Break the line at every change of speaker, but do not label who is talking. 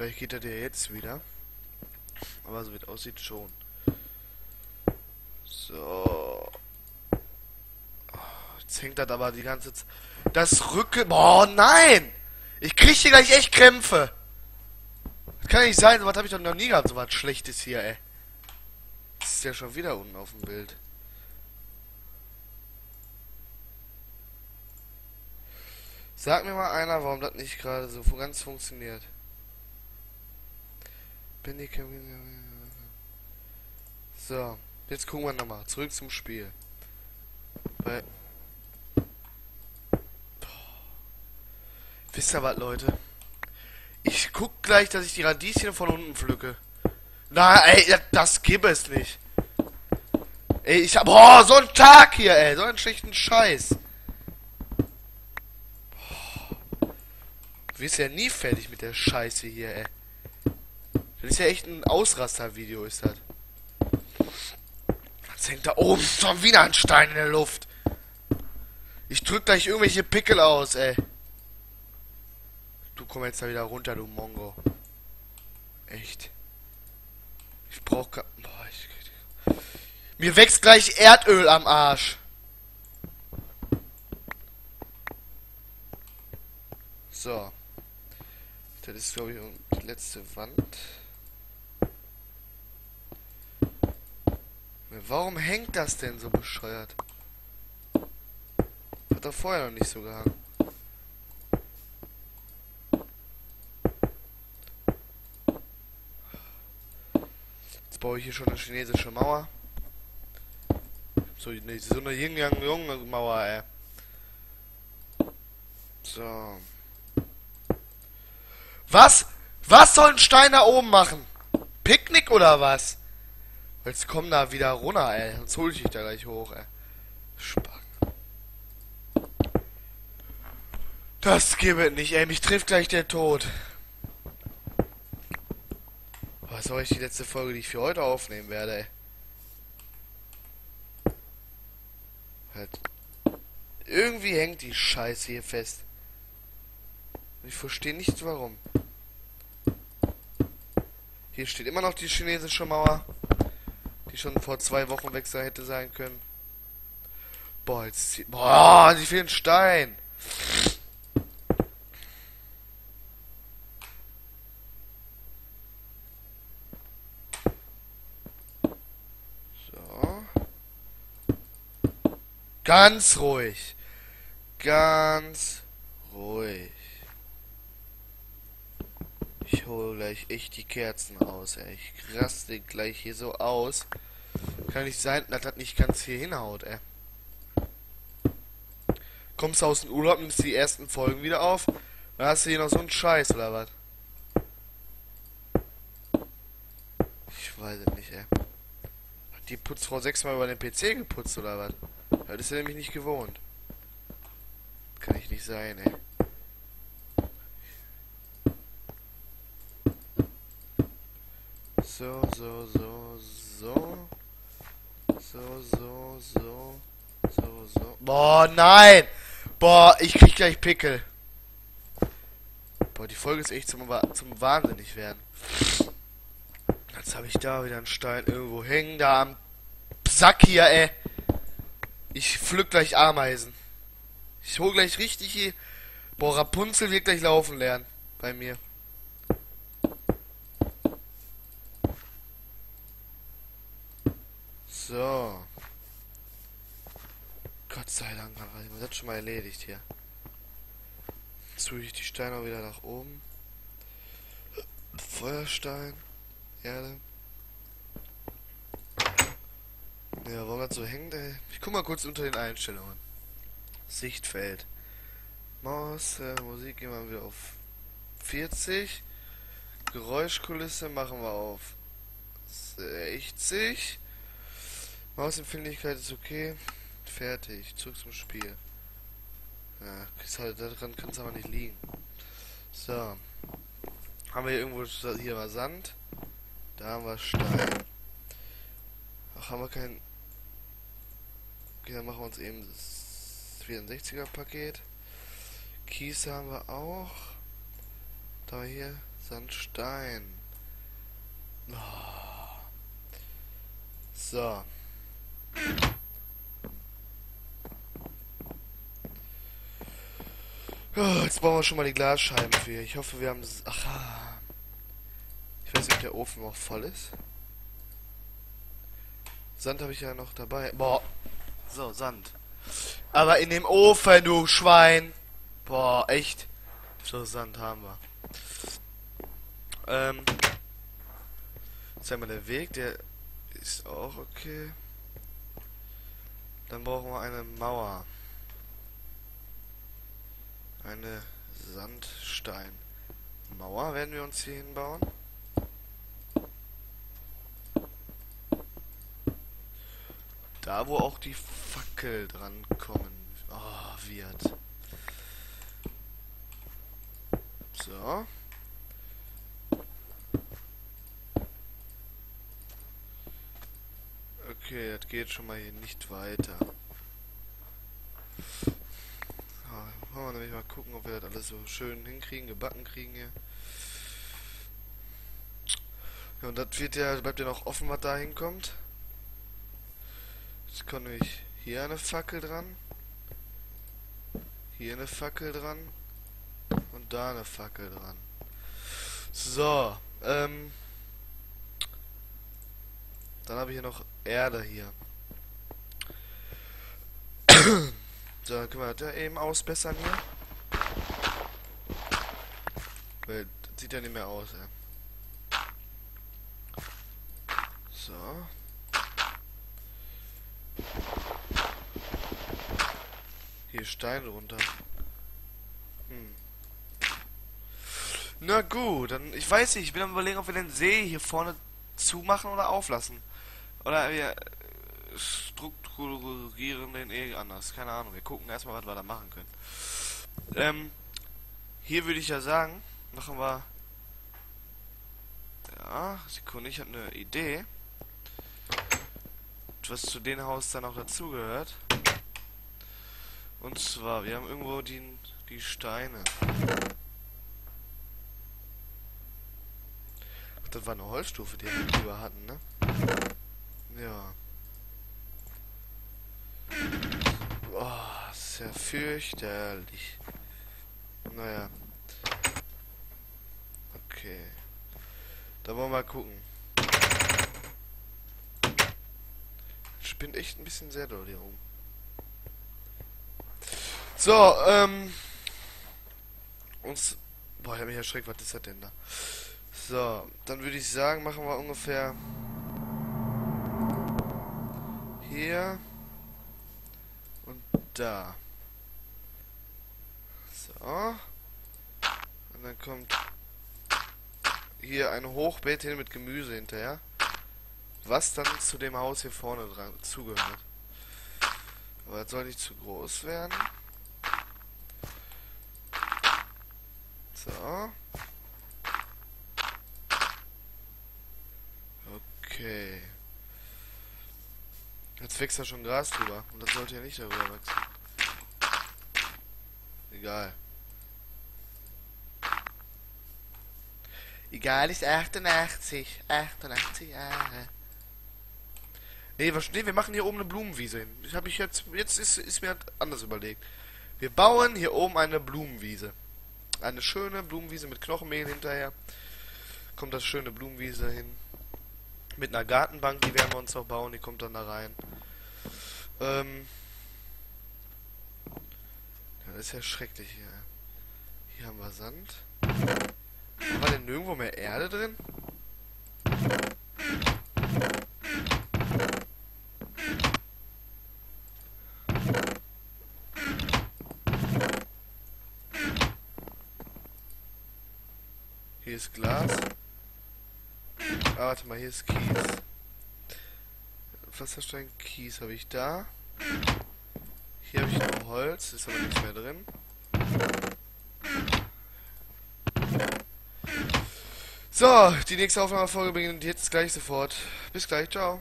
Vielleicht geht er dir jetzt wieder. Aber so wie es aussieht schon. So. Jetzt hängt das aber die ganze Zeit. Das Rücken. Boah, nein! Ich krieg hier gleich echt Krämpfe. Das kann nicht sein, sowas habe ich doch noch nie gehabt, so was Schlechtes hier, ey. Das ist ja schon wieder unten auf dem Bild. Sag mir mal einer, warum das nicht gerade so ganz funktioniert. Bin ich So, jetzt gucken wir nochmal. Zurück zum Spiel. Weil. Wisst ihr was, Leute? Ich guck gleich, dass ich die Radieschen von unten pflücke. Na, ey, das gibt es nicht. Ey, ich hab. Boah, so ein Tag hier, ey. So einen schlechten Scheiß. Du wirst ja nie fertig mit der Scheiße hier, ey. Das ist ja echt ein Ausraster-Video, ist das. Jetzt hängt da oben schon wieder ein Stein in der Luft. Ich drück gleich irgendwelche Pickel aus, ey. Du komm jetzt da wieder runter, du Mongo. Echt. Ich brauch Boah, ich, Mir wächst gleich Erdöl am Arsch. So. Das ist, glaube ich, die letzte Wand. Warum hängt das denn so bescheuert? Hat er vorher noch nicht so gehangen. Jetzt baue ich hier schon eine chinesische Mauer. So eine, so eine Yin-Yang-Jung-Mauer, ey. So. Was? Was soll ein Stein da oben machen? Picknick oder was? Jetzt komm da wieder runter, ey. Sonst hol ich dich da gleich hoch, ey. Spacken. Das gibt nicht, ey. Mich trifft gleich der Tod. Was soll ich die letzte Folge, die ich für heute aufnehmen werde, ey? Halt. Irgendwie hängt die Scheiße hier fest. Ich verstehe nicht warum. Hier steht immer noch die chinesische Mauer. Die schon vor zwei Wochen weg sein hätte sein können. Boah, jetzt zieht. Boah, die fehlen Stein. So. Ganz ruhig. Ganz ruhig. Ich hole gleich echt die Kerzen raus, ey. Ich raste gleich hier so aus. Kann nicht sein, dass das nicht ganz hier hinhaut, ey. Kommst du aus dem Urlaub, nimmst die ersten Folgen wieder auf, dann hast du hier noch so einen Scheiß, oder was? Ich weiß es nicht, ey. Hat die Putzfrau sechsmal über den PC geputzt, oder was? Das ist ja nämlich nicht gewohnt. Kann ich nicht sein, ey. So, so, so, so. So, so, so. So, so. Boah, nein! Boah, ich krieg gleich Pickel. Boah, die Folge ist echt zum, zum Wahnsinnig werden. Jetzt habe ich da wieder einen Stein irgendwo hängen, da am Sack hier, ey. Ich pflück gleich Ameisen. Ich hol gleich richtig hier. Boah, Rapunzel wird gleich laufen lernen. Bei mir. So. Gott sei Dank haben wir das schon mal erledigt hier. Jetzt tue ich die Steine auch wieder nach oben. Feuerstein. Erde. Ja, warum das so hängt, ey? Ich guck mal kurz unter den Einstellungen. Sichtfeld. Maus, äh, Musik gehen wir wieder auf 40. Geräuschkulisse machen wir auf 60. Mausempfindlichkeit ist okay. Fertig. Zurück zum Spiel. Ja, halt, daran kann es aber nicht liegen. So. Haben wir hier irgendwo hier war Sand. Da haben wir Stein. Ach, haben wir kein. Okay, dann machen wir uns eben das 64er Paket. Kies haben wir auch. Da hier Sandstein. Oh. So. Oh, jetzt brauchen wir schon mal die Glasscheiben für. Ich hoffe, wir haben... Ach, ah. ich weiß nicht, ob der Ofen auch voll ist. Sand habe ich ja noch dabei. Boah. So, Sand. Aber in dem Ofen, du Schwein. Boah, echt. So, Sand haben wir. Ähm. Jetzt haben wir der Weg, der ist auch okay. Dann brauchen wir eine Mauer. Eine Sandsteinmauer werden wir uns hier hinbauen. Da, wo auch die Fackel dran kommen oh, wird. So. Okay, das geht schon mal hier nicht weiter. Ja, wollen wir nämlich mal gucken, ob wir das alles so schön hinkriegen, gebacken kriegen hier. Ja, und das wird ja, bleibt ja noch offen, was da hinkommt. Jetzt komme ich hier eine Fackel dran. Hier eine Fackel dran. Und da eine Fackel dran. So, ähm. Dann habe ich hier noch Erde hier. so, dann können wir das ja eben ausbessern hier. Weil, das sieht ja nicht mehr aus, ja. So. Hier Stein runter. Hm. Na gut, dann ich weiß nicht, ich bin am überlegen, ob wir den See hier vorne zumachen oder auflassen. Oder wir strukturieren den eh anders. Keine Ahnung. Wir gucken erstmal, was wir da machen können. Ähm, hier würde ich ja sagen, machen wir. Ja, Sekunde, ich habe eine Idee. Was zu dem Haus dann auch dazugehört. Und zwar, wir haben irgendwo die, die Steine. Ach, das war eine Holzstufe, die wir lieber hatten, ne? Ja. Oh, sehr fürchterlich. Naja. Okay. Da wollen wir mal gucken. Spinnt echt ein bisschen sehr doll hier rum. So, ähm. Uns. Boah, ich hab mich erschreckt, was ist das denn da? So, dann würde ich sagen, machen wir ungefähr hier und da. So. Und dann kommt hier ein Hochbeet hin mit Gemüse hinterher. Was dann zu dem Haus hier vorne dran zugehört. Aber das soll nicht zu groß werden. So. Okay. Jetzt wächst da schon Gras drüber. Und das sollte ja nicht darüber wachsen. Egal. Egal ist 88. 88 Jahre. Nee, was, nee, wir machen hier oben eine Blumenwiese hin. Ich habe ich jetzt, jetzt ist, ist mir anders überlegt. Wir bauen hier oben eine Blumenwiese. Eine schöne Blumenwiese mit Knochenmehl hinterher. Kommt das schöne Blumenwiese hin. Mit einer Gartenbank, die werden wir uns noch bauen, die kommt dann da rein. Ähm. Das ist ja schrecklich hier. Hier haben wir Sand. Wir denn nirgendwo mehr Erde drin? Hier ist Glas. Ah, warte mal, hier ist Kies. Pflasterstein, Kies habe ich da. Hier habe ich noch Holz, ist aber nichts mehr drin. So, die nächste Aufnahmefolge beginnt jetzt gleich sofort. Bis gleich, ciao.